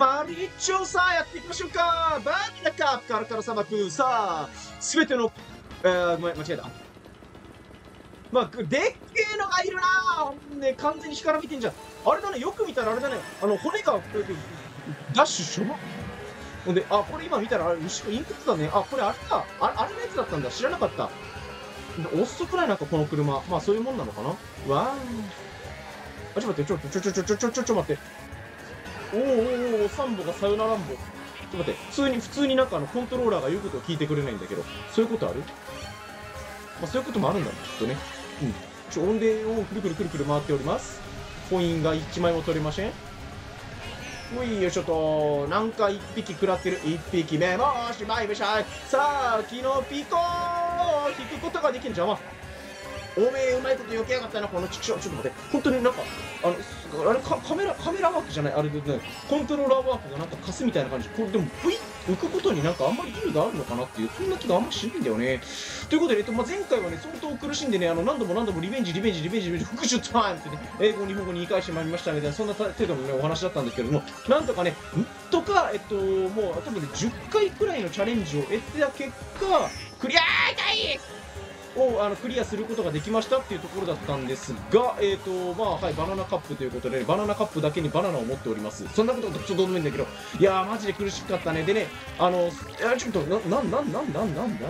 パリッチョさあやっていきましょうかバーニラカーカラカラ砂漠さあすべてのえー、間違えたまあ、でっけえのがいるなね、完全に干からびてんじゃん。あれだね、よく見たらあれだね、あの、骨が、ダッシュしょほんで、あ、これ今見たら、あれ、後ろインプットだね。あ、これあれか。ああれのやつだったんだ。知らなかった。遅くないなんかこの車。まあ、そういうもんなのかなわーあ、ちょっと待って、ちょ、ちょ、ちょ、ちょ、ちょ、ちょ、ちょ、ちょ、待って。おーおーおーサンボがさよならんぼ。ちょっと待って、普通に、普通になんかあの、コントローラーが言うことを聞いてくれないんだけど、そういうことある？まあ、そういうこともあるんだね、きっとね。うん。ちょ、音程をくるくるくるくる回っております。コインが1枚も取れませんおいよいしょと、なんか一匹食らってる。一匹目もしまいましゃい。さあ、キノピコー引くことができるじゃん。まあおめえうまいこと避けやがったな、この畜生。ちょっと待って。本当になんか、あの、あれか、カメラ、カメラワークじゃないあれでね、コントローラーワークがなんか貸すみたいな感じ。これでも、ぷい浮くことになんかあんまり意味があるのかなっていう、そんな気があんましないんだよね。ということで、えっと、まあ、前回はね、相当苦しんでね、あの、何度も何度もリベンジ、リベンジ、リベンジ、リベンジ、復讐タイムってね、英語、日本語に言い返してまいりましたみたいな、そんな程度のね、お話だったんですけども、なんとかね、とか、えっと、もう、多分ね、10回くらいのチャレンジを得た結果、クリアー痛いをあのクリアすることができましたっていうところだったんですが、えーとまあはい、バナナカップということで、バナナカップだけにバナナを持っております。そんなことちょっとどうでもいいんだけどいやーマジで苦しかったね。でねあのいやちょっとなななななななんで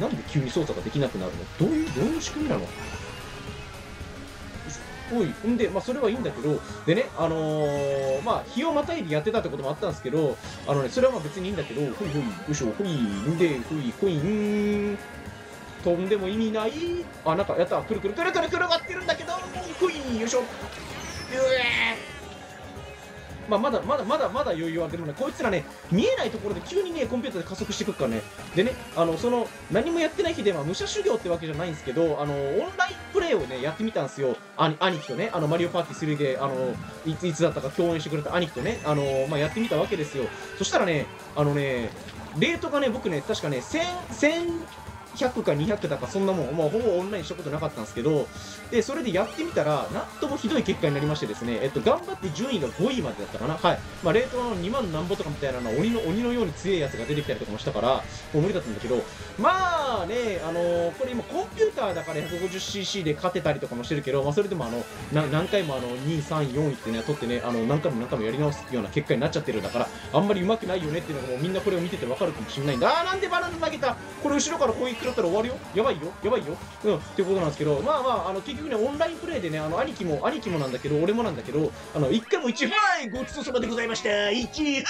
なんで急に操作ができなくなるの？どういうどういう仕組みなの？おいんで、まあ、それはいいんだけど、でね、あのー、まあ、日をまたいでやってたってこともあったんですけど、あのね、それはまあ別にいいんだけど、ほいほい、よいしょ、ほい、んで、ほい、ほい、ん飛んでも意味ない。あ、なんかやった。くるくるくるくるくるがってるんだけど、ほい、よいしょ。うえまあ、まだまだまだまだ余裕はあるけどね、こいつらね、見えないところで急にね、コンピューターで加速してくるからね。でね、あの、その、何もやってない日では武者修行ってわけじゃないんですけど、あの、オンラインプレイをね、やってみたんですよ。兄兄貴とね、あの、マリオパーティー3で、あの、いついつだったか共演してくれた兄貴とね、あの、まあ、やってみたわけですよ。そしたらね、あのね、レートがね、僕ね、確かね、1000、100か200だかそんなもん、まあ、ほぼオンラインしたことなかったんですけど、で、それでやってみたら、なんともひどい結果になりましてですね、えっと、頑張って順位が5位までだったかな。はい。まあ、レートの2万何ぼとかみたいなの鬼の、鬼のように強いやつが出てきたりとかもしたから、もう無理だったんだけど、まあね、あのーこれ今コンピューターだから 150cc で勝てたりとかもしてるけど、まあ、それでもあの、何回もあの、2、3、4位ってね、取ってね、あの、何回も何回もやり直すような結果になっちゃってるんだから、あんまり上手くないよねっていうのもみんなこれを見ててわかるかもしれないんだ。あーなんでバナナ投げたこれ後ろから攻撃食らったら終わるよ。やばいよ。やばいよ。うん、っていうことなんですけど、まあまあ、あの、結局ね、オンラインプレイでね、あの、兄貴も、兄貴もなんだけど、俺もなんだけど、あの、一回も1位、はいごちそうさまでございました !1 位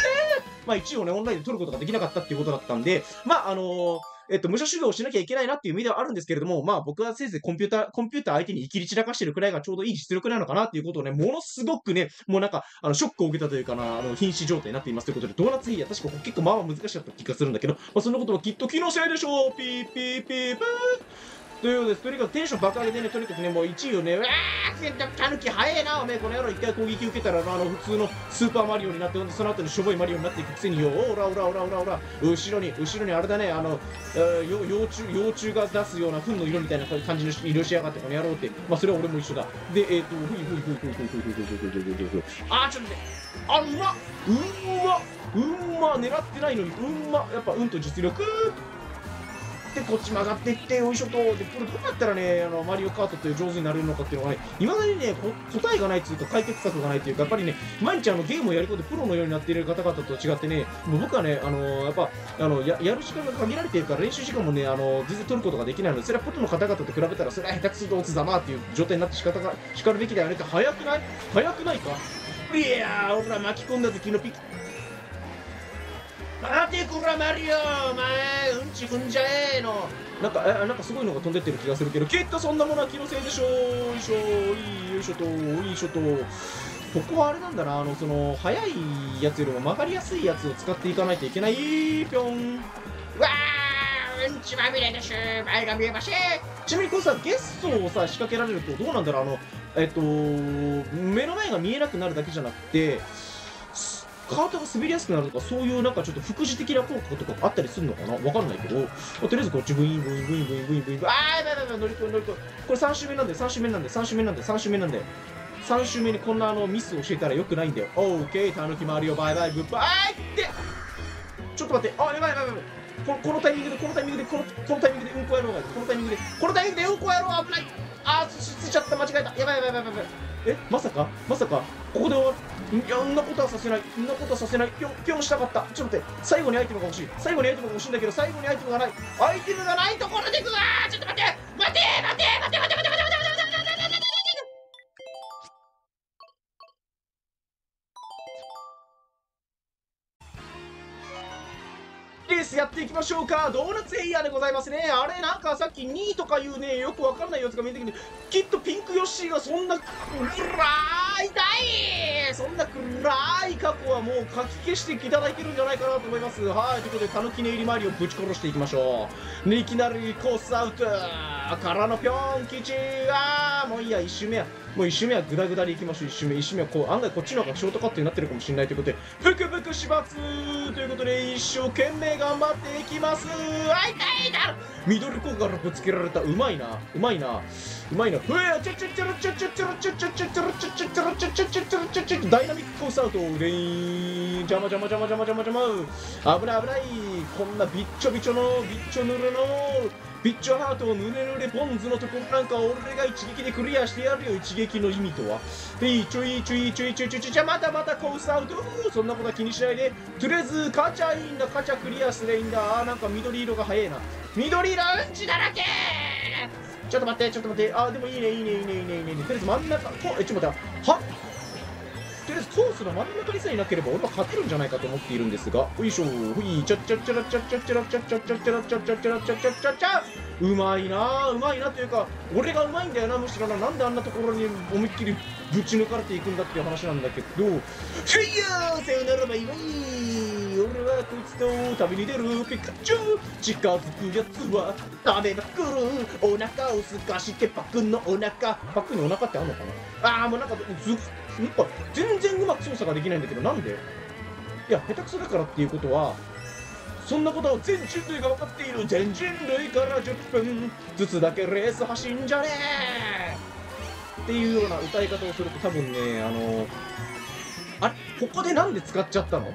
まあ1位をね、オンラインで取ることができなかったっていうことだったんで、まああのーえっと、武者修行をしなきゃいけないなっていう意味ではあるんですけれども、まあ僕はせいぜいコンピューター、コンピューター相手に生きり散らかしてるくらいがちょうどいい実力なのかなっていうことをね、ものすごくね、もうなんか、あの、ショックを受けたというかな、あの、瀕死状態になっていますということで、ドーナツヒーヤ、確か結構まあまあ難しかった気がするんだけど、まあそんなことはきっと気のせいでしょう。ピーピーピープー。ということです。とにかくテンション爆上げでね、とにかくね、もう1位をね、うわーたぬき早えな、おめえ、この野郎一回攻撃受けたら、あの、普通のスーパーマリオになって、その後にしょぼいマリオになっていくくせによ、おらおらおらおらおら、後ろに、後ろにあれだね、あの、えー幼虫、幼虫が出すような糞の色みたいな感じの色しやがって、この野郎って、まあ、それは俺も一緒だ。で、えっ、と、ふいふいふいふいふいふいふいふいふいふいふいふいあー、ちょっと待って、あ、うまっうんまうんま狙ってないのに、うんまやっぱ、うんと実力でこっち曲がっていってよいしょと。でこれどうやったらねあのマリオカートって上手になれるのかっていうのがねいまだにね答えがないっていうか解決策がないというかやっぱりね毎日あのゲームをやることでプロのようになっている方々と違ってねもう僕はねあのやっぱあのややる時間が限られているから練習時間もねあの全然取ることができないのでそれはプロの方々と比べたらそれは下手くそと打つざまっていう状態になって仕方が叱るべきだよねって早くない？早くないか？いやー俺ら巻き込んだ時のピッ。待てこらマリオお前。うんち踏んじゃえのなんかえなんかすごいのが飛んでってる気がするけどきっとそんなものは気のせいでしょよいしょいいよいしょといいしょとここはあれなんだなあのその速いやつよりも曲がりやすいやつを使っていかないといけない。ぴょんわーうんちまみれでしゅ前が見えましちなみにこれさゲストをさ仕掛けられるとどうなんだろう？あのえっと目の前が見えなくなるだけじゃなくてカートが滑りやすくなるとか、そういうなんかちょっと副次的な効果とかあったりするのかな？わかんないけど、まあとりあえずこっちブインブインブインブインブインブインブイン、あーやばいやばい乗り越え乗り越え。これ3周目なんで、3周目なんで、3周目なんで、3周目なんで。3周目にこんなあのミスを教えたらよくないんだよ。オーケー、たぬきマリオ、バイバイ、グッバイってちょっと待って、あ、やばいやばいやばい。ここのタイミングで、このタイミングで、このこのタイミングでうんこやろうが、このタイミングで、このタイミングでうんこやろう危ないあー、つつちゃった、間違えた。やばいやばいやばいやばい。え、まさか？まさか？ここで終わる？いや、んなことはさせない。んなことはさせない。ぴょん、ぴょんしたかった。ちょっと待って、最後にアイテムが欲しい。最後にアイテムが欲しいんだけど、最後にアイテムがない。アイテムがないところでくわーちょっと待って待て待て待て待て待て待て待て待てレースやっていきましょうかドーナツエイヤーでございますねあれなんかさっき2位とかいうねよくわかんないやつが見えてきてきっとピンクヨッシーがそんな暗い痛いそんな暗い過去はもう書き消していただいてるんじゃないかなと思います。はいということでたぬき寝入り周りをぶち殺していきましょう。ねいきなりコースアウト。あからのぴょん吉あーもういいや1周目。やもう1周目はグダグダでいきましょう。1周目1周目はこう案外こっちの方がショートカットになってるかもしれないということでブクブク始末ということで一生懸命頑張っていきます。あいたいだミドル効果からぶつけられた。うまいな。うまいな。うまいな。ふえちょちょちょちょちょちょちょちょちょちょちょちょちょちょちょちょちょちょちょダイナミックコースアウトレイン邪魔邪魔邪魔邪魔邪魔邪魔危ない危ないこんなびっちょびちょのびっちょぬるのピッチャーハートをぬれぬれポンズのところなんか俺が一撃でクリアしてやるよ一撃の意味とは。でちょいちょいちょいちょいちょいちょい。じゃまたまたコースアウト。そんなことは気にしないで。とりあえずカチャいいんだカチャクリアすりゃいいんだ。あなんか緑色が早いな。緑ラウンジだらけ。ちょっと待ってちょっと待って。あでもいいねいいねいいねいいね。いいねとりあえず真ん中。こえちょっと待って。はとりあえずコースの真ん中にさえいなければ俺は勝てるんじゃないかと思っているんですがよいしょほいちゃっちゃっちゃらちゃっちゃっちゃらちゃっちゃっちゃっちゃらちゃっちゃっちゃらちゃっちゃっちゃっちゃうまいなうまいなというか俺がうまいんだよなむしろななんであんなところに思いっきりぶち抜かれていくんだっていう話なんだけど「せいやーさよならバイバイ俺はこいつと旅に出るピカチュウ近づくやつは食べまくるお腹をすかしてパクのお腹。パクのお腹ってあんのかな？ああもうなんかずなんか全然うまく操作ができないんだけどなんで？いや下手くそだからっていうことはそんなことを全人類が分かっている全人類から10分ずつだけレース走んじゃねえっていうような歌い方をすると多分ねあのあれここでなんで使っちゃったの？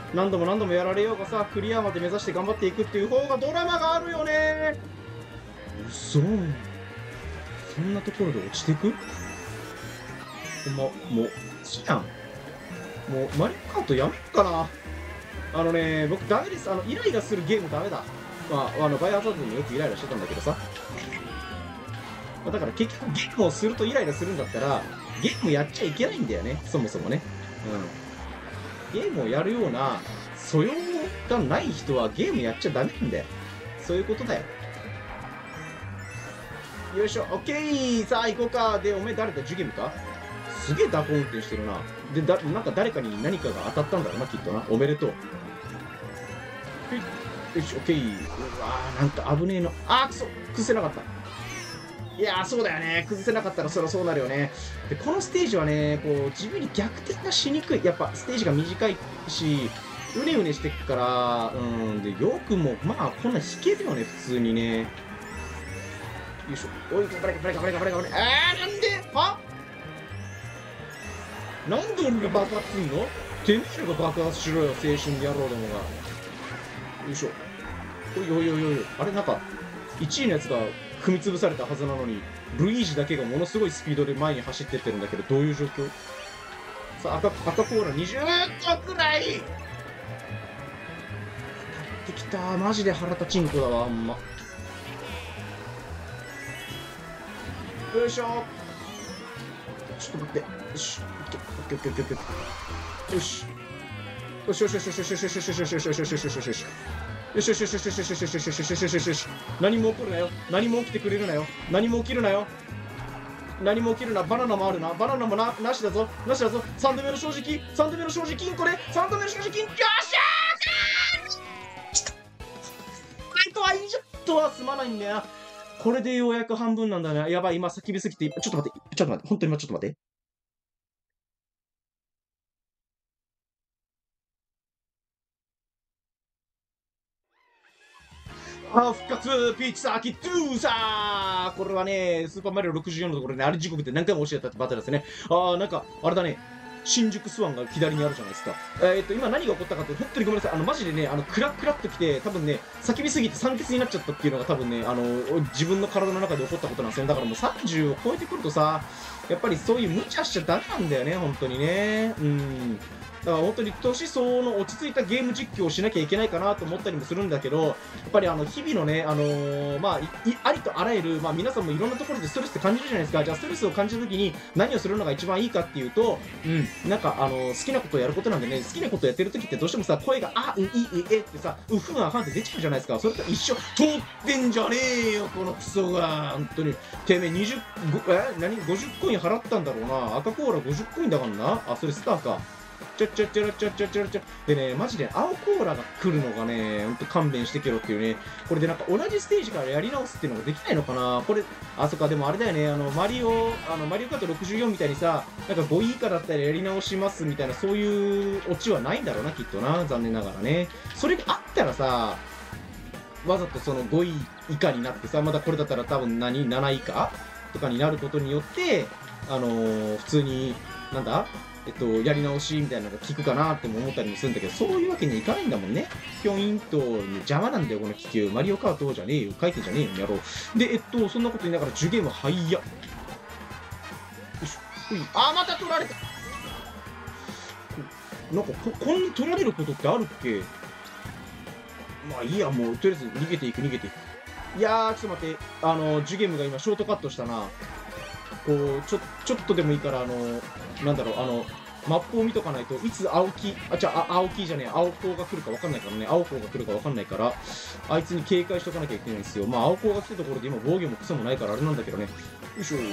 何度も何度もやられようがさ、クリアまで目指して頑張っていくっていう方がドラマがあるよねうそそんなところで落ちてく？ほんま、もう、好きやん。もう、マリオカートやめようかな。あのね、僕ダメです。あの、イライラするゲームダメだ。まあ、あの、バイオハザードによくイライラしてたんだけどさ。まあ、だから結局ゲームをするとイライラするんだったら、ゲームやっちゃいけないんだよね。そもそもね。うん。ゲームをやるような素養がない人はゲームやっちゃダメなんだよ。そういうことだよ。よいしょ、オッケーさあ行こうか。で、おめえ誰だ？ジュゲムか？すげえ蛇行運転してるな。で、だ、なんか誰かに何かが当たったんだろうな、きっとな。おめでとう。よし、オッケー。うわー、なんか危ねえの。あー、くそ崩せなかった。いや、そうだよね。崩せなかったらそりゃそうなるよね。で、このステージはね、こう、自分に逆転がしにくい。やっぱ、ステージが短いし、うねうねしてくから、うん、で、よくも、まあ、こんな弾けるよね、普通にね。よいしょ。おい、バレカバレカバレカバレカバレカ。えー、なんで？は？なんで俺が爆発すんの？てめえらが爆発しろよ、青春野郎どもが。よいしょ。おいおいおいおい。あれ、なんか、1位のやつが踏み潰されたはずなのに、ルイージだけがものすごいスピードで前に走ってってるんだけど、どういう状況？さあ、赤赤コーラ20個くらいってきた。マジで腹立ちんこだわ、あんま。よいしょちょっと待って。よし。オッケーオッケーオッケーオッケーオッケー。よし。よしよしよしよしよしよしよしよしよしよしよしよしよしよしよしよし。よしよしよしよしよしよしよしよしよしよしよしよしよしよしよしよしよしよしよしよしよしよしよしよし何も起こるなよ。何も起きてくれるなよ。何も起きるなよ。何も起きるな。バナナもあるな。バナナもななしだぞ。なしだぞ。3度目の正直。3度目の正直金庫で。3度目の正直金よっしゃー!とは以上とはすまないんだよ。これでようやく半分なんだねやばい今叫びすぎて。ちょっと待って。ちょっと待って。本当に今ちょっと待って。あ復活ピーチサーキットゥーサーこれはね、スーパーマリオ64のところでね、あれ時刻って何回も教えたってバトルですね。ああ、なんか、あれだね、新宿スワンが左にあるじゃないですか。えー、っと、今何が起こったかって、本当にごめんなさい。あの、マジでね、あの、クラクラッと来て、多分ね、叫びすぎて酸欠になっちゃったっていうのが多分ね、あの、自分の体の中で起こったことなんですよ。だからもう30を超えてくるとさ、やっぱりそういう無茶しちゃダメなんだよね、本当にね。うん。だから本当に年相応の落ち着いたゲーム実況をしなきゃいけないかなと思ったりもするんだけど、やっぱりあの日々のね、あのー、まあ、ありとあらゆる、まあ、皆さんもいろんなところでストレスって感じるじゃないですか。じゃあストレスを感じた時に何をするのが一番いいかっていうと、うん、なんかあのー、好きなことをやることなんでね、好きなことをやってる時ってどうしてもさ、声があ、う、い、う、えってさ、うふんあかんって出ちゃうじゃないですか。それと一緒、通ってんじゃねえよ、このクソが。本当に。てめえ20、え？何 ?50 コイン払ったんだろうな。赤コーラ50コインだからな。あ、それスターか。ちょちょちょちょちょちょちょでね、マジで青コーラが来るのがね、ほんと勘弁してけろっていうね、これでなんか同じステージからやり直すっていうのができないのかなこれ、あ、そっか、でもあれだよね、あの、マリオ、あの、マリオカート64みたいにさ、なんか5位以下だったらやり直しますみたいな、そういうオチはないんだろうな、きっとな、残念ながらね。それがあったらさ、わざとその5位以下になってさ、まだこれだったら多分何 ?7 位以下とかになることによって、あのー、普通に、なんだえっと、やり直しみたいなのが効くかなっても思ったりもするんだけど、そういうわけにいかないんだもんね。ぴょんインと、邪魔なんだよ、この気球。マリオカートじゃねえよ。書いてんじゃねえよ、やろう。で、えっと、そんなこと言いながら、10ゲームはいや。よいしょ。あ、また取られたなんかこ、こんな取られることってあるっけ？まあいいや、もう、とりあえず逃げていく、逃げていく。いやー、ちょっと待って。あの、ジュゲームが今、ショートカットしたな。こう、ちょ、ちょっとでもいいから、あの、なんだろう、あの、マップを見とかないといつ青木、あ、じゃあ、青木じゃねえ、青子が来るか分かんないからね、青子が来るか分かんないから、あいつに警戒しとかなきゃいけないんですよ。まあ、青子が来たところで今防御もクソもないからあれなんだけどね。よいしょよ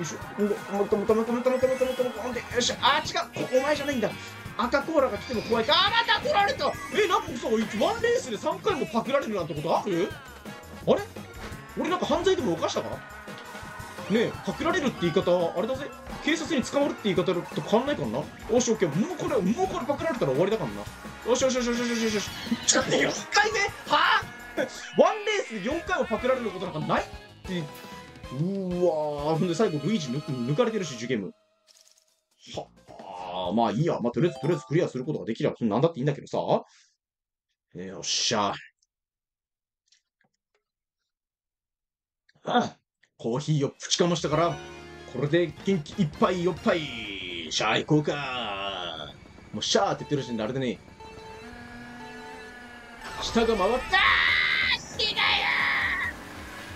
いしょ。もともともともともともともともともとよし。あ、違うお前じゃないんだ。赤コーラが来ても怖いか。あ、また取られたえ、なんかさ、ワンレースで3回もパクられるなんてことあるあれ俺なんか犯罪でも犯したかねえ、パクられるって言い方、あれだぜ。警察に捕まるって言い方と変わんないからな。よし、オッケー。もうこれ、もうこれパクられたら終わりだからな。よしよしよしよしよしよしよし。ちょっと4回目はぁワンレースで4回もパクられることなんかない？って。うーわー。ほんで最後、ルイージ抜抜かれてるし、受験部。はあ、まあいいや。まあとりあえず、とりあえずクリアすることができれば、なんだっていいんだけどさ。よっしゃ。あコーヒーをプチかましたから、これで元気いっぱいよっぱい、シャー行こうか。もうシャーって言ってる時点であれでね、下が回った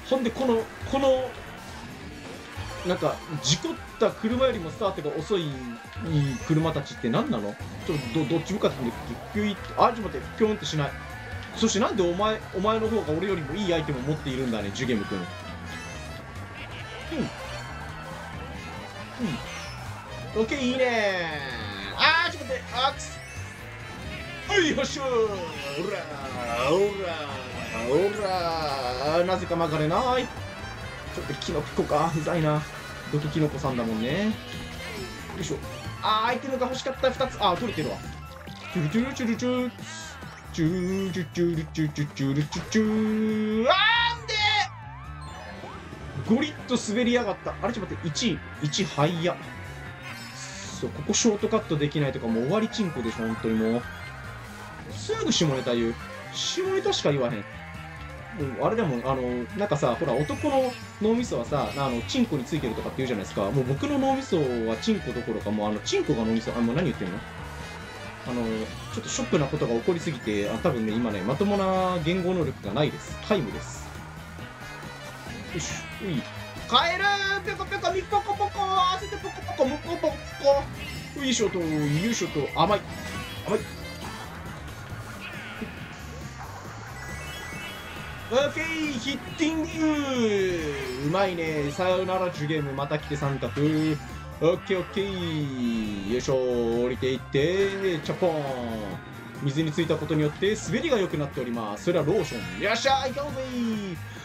ほんで、この、この、なんか、事故った車よりもスタートが遅い車たちって何なの？ちょっとど、どっち向かってんで、ピュイって、あ、ちょっと待って、ピョンってしない。そしてなんでお前、お前の方が俺よりもいいアイテムを持っているんだね、ジュゲム君。うんうん。オッケーいいね。あーちょっと待って。あーくすはいよっしょおらおらおらなぜか曲がれない。ちょっとキノピコか。うざいな。毒キノコさんだもんね。よいしょ。あーアイテムが欲しかった2つ。あー取れてるわ。チュルチュルチュルチュチュルチュチュルチュチュチュルチュチュあーゴリッと滑りやがった。あれちょっと待って、1位、1位ハイヤ。そう、ここショートカットできないとかもう終わりチンコでしょ、本当にもう。すぐ下ネタ言う。下ネタしか言わへん。もうあれでも、あの、なんかさ、ほら、男の脳みそはさ、あの、チンコについてるとかって言うじゃないですか。もう僕の脳みそはチンコどころか、もうあの、チンコが脳みそ、あ、もう何言ってんの？あの、ちょっとショックなことが起こりすぎて、あ多分ね、今ね、まともな言語能力がないです。タイムです。よしういカエルペコペコミポコポコ合わせてポコポコムコポコよいしょとよいしょと甘い甘いオッケーヒッティングうまいね。さよならジュゲーム、また来て三角。オッケーオッケーよいしょ降りていって、チャポン水についたことによって滑りが良くなっております。それはローション。よっしゃー行こうぜ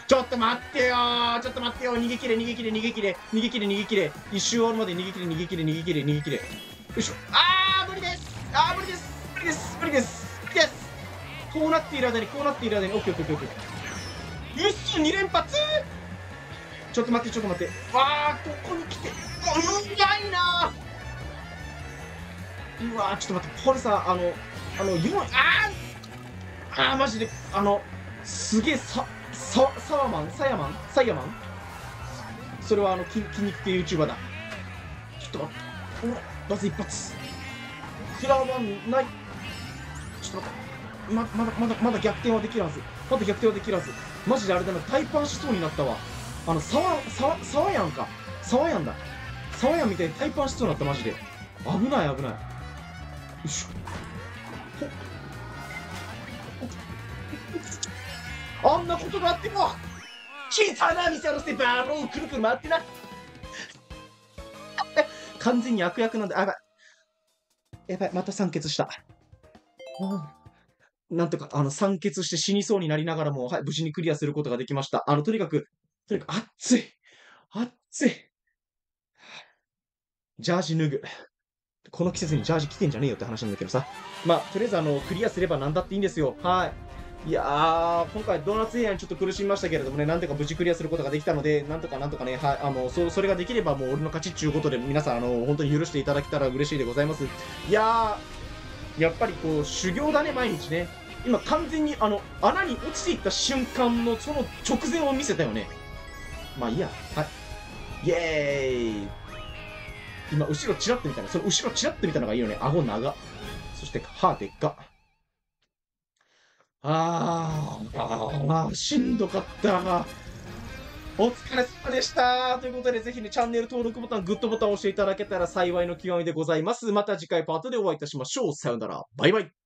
ちょっと待ってよちょっと待ってよ逃げ切れ逃げ切れ逃げ切れ。逃げ切れ逃げ切れ。一周終わるまで逃げ切れ逃げ切れ逃げ切れ逃げ切れ。よいしょ。あー無理です。あー無理です。無理です。無理です。無理です。こうなっている間にこうなっている間に。オッケーオッケーオッケーよっし2連発。ちょっと待ってちょっと待って。わあここに来て。うまいなうわちょっと待って。これさあのあの4あー。あーマジで。あのすげえさササワマンサヤマン？サイヤマン？それはあの筋肉系 YouTuber だ。ちょっと待って。ほらまず一発。クラウマンない。ちょっと待って。ままだまだまだ逆転はできるはず。まだ逆転はできるはず。マジであれだな。タイパンしそうになったわ。あのサワサワサワヤンか。サワヤンだ。サワヤンみたいにタイパンしそうになったマジで。危ない危ない。よいしょ。あんなことがあっても小さな店をしてバーローくるくる回ってな完全に悪役なんで、あ、やばい。やばい、また酸欠した。なんとか、あの、酸欠して死にそうになりながらも、はい、無事にクリアすることができました。あの、とにかく、とにかく、熱い熱いジャージ脱ぐ。この季節にジャージ着てんじゃねえよって話なんだけどさ。まあ、とりあえず、あの、クリアすれば何だっていいんですよ。はい。いやー、今回ドーナツエリアにちょっと苦しみましたけれどもね、なんとか無事クリアすることができたので、なんとかなんとかね、はい、あの、そそれができればもう俺の勝ちっていうことで、皆さん、あの、本当に許していただけたら嬉しいでございます。いやー、やっぱりこう、修行だね、毎日ね。今完全にあの、穴に落ちていった瞬間のその直前を見せたよね。まあいいや。はい。イェーイ今、後ろチラって見たね。その後ろチラって見たのがいいよね。顎長。そして、歯でっか。ああ、しんどかった。お疲れ様でした。ということで、ぜひね、チャンネル登録ボタン、グッドボタンを押していただけたら幸いの極みでございます。また次回パートでお会いいたしましょう。さよなら。バイバイ。